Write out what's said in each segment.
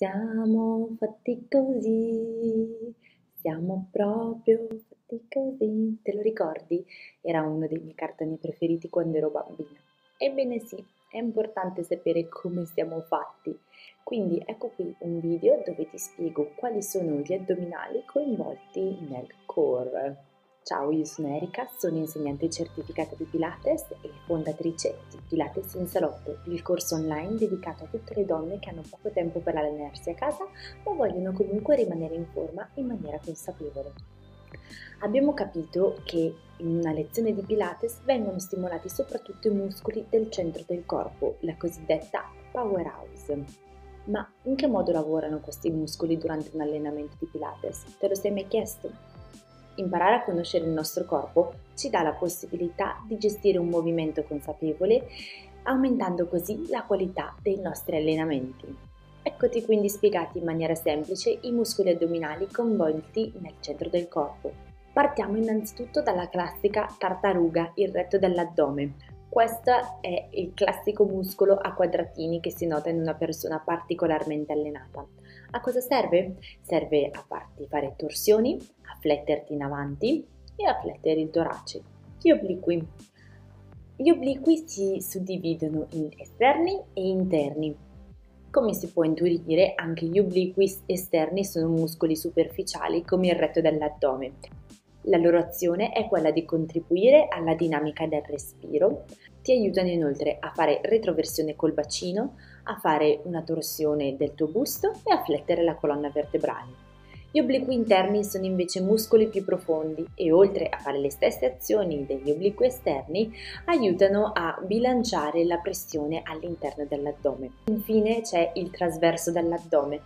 Siamo fatti così, siamo proprio fatti così. Te lo ricordi? Era uno dei miei cartoni preferiti quando ero bambina. Ebbene sì, è importante sapere come siamo fatti. Quindi ecco qui un video dove ti spiego quali sono gli addominali coinvolti nel core. Ciao, io sono Erika, sono insegnante certificata di Pilates e fondatrice di Pilates in Salotto, il corso online dedicato a tutte le donne che hanno poco tempo per allenarsi a casa ma vogliono comunque rimanere in forma in maniera consapevole. Abbiamo capito che in una lezione di Pilates vengono stimolati soprattutto i muscoli del centro del corpo, la cosiddetta powerhouse. Ma in che modo lavorano questi muscoli durante un allenamento di Pilates? Te lo sei mai chiesto? Imparare a conoscere il nostro corpo ci dà la possibilità di gestire un movimento consapevole, aumentando così la qualità dei nostri allenamenti. Eccoti quindi spiegati in maniera semplice i muscoli addominali coinvolti nel centro del corpo. Partiamo innanzitutto dalla classica tartaruga, il retto dell'addome. Questo è il classico muscolo a quadratini che si nota in una persona particolarmente allenata. A cosa serve? Serve a farti fare torsioni, fletterti in avanti e a flettere il torace. Gli obliqui. Gli obliqui si suddividono in esterni e interni. Come si può intuire, anche gli obliqui esterni sono muscoli superficiali come il retto dell'addome. La loro azione è quella di contribuire alla dinamica del respiro, ti aiutano inoltre a fare retroversione col bacino, a fare una torsione del tuo busto e a flettere la colonna vertebrale. Gli obliqui interni sono invece muscoli più profondi e oltre a fare le stesse azioni degli obliqui esterni aiutano a bilanciare la pressione all'interno dell'addome. Infine c'è il trasverso dell'addome,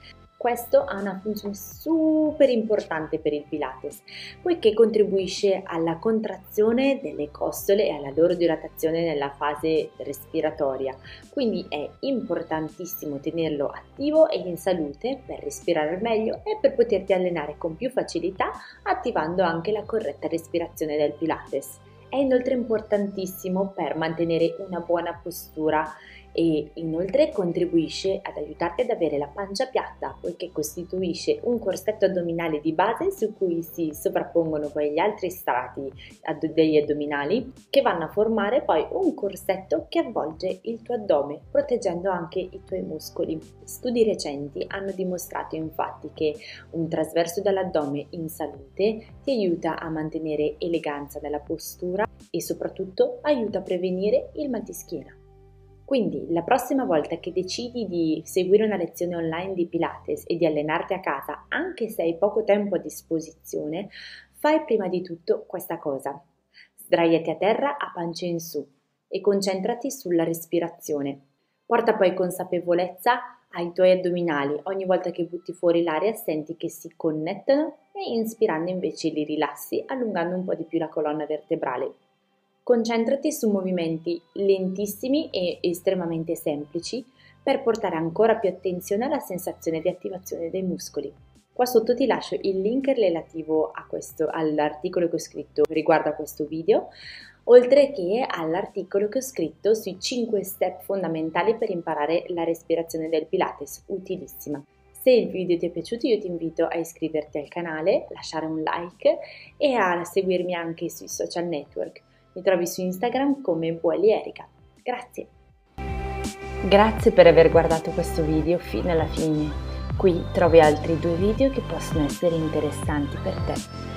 questo ha una funzione super importante per il Pilates, poiché contribuisce alla contrazione delle costole e alla loro dilatazione nella fase respiratoria. Quindi è importantissimo tenerlo attivo e in salute per respirare meglio e per poterti allenare con più facilità, attivando anche la corretta respirazione del Pilates. È inoltre importantissimo per mantenere una buona postura e inoltre contribuisce ad aiutarti ad avere la pancia piatta poiché costituisce un corsetto addominale di base su cui si sovrappongono poi gli altri strati degli addominali che vanno a formare poi un corsetto che avvolge il tuo addome proteggendo anche i tuoi muscoli. Studi recenti hanno dimostrato infatti che un trasverso dell'addome in salute ti aiuta a mantenere eleganza nella postura e soprattutto aiuta a prevenire il mal di schiena. Quindi la prossima volta che decidi di seguire una lezione online di Pilates e di allenarti a casa, anche se hai poco tempo a disposizione, fai prima di tutto questa cosa. Sdraiati a terra a pancia in su e concentrati sulla respirazione. Porta poi consapevolezza ai tuoi addominali. Ogni volta che butti fuori l'aria senti che si connettono e inspirando invece li rilassi, allungando un po' di più la colonna vertebrale. Concentrati su movimenti lentissimi e estremamente semplici per portare ancora più attenzione alla sensazione di attivazione dei muscoli. Qua sotto ti lascio il link relativo questo, all'articolo che ho scritto riguardo a questo video, oltre che all'articolo che ho scritto sui 5 step fondamentali per imparare la respirazione del Pilates, utilissima. Se il video ti è piaciuto io ti invito a iscriverti al canale, lasciare un like e a seguirmi anche sui social network. Mi trovi su Instagram come Bueli Erika. Grazie! Grazie per aver guardato questo video fino alla fine. Qui trovi altri due video che possono essere interessanti per te.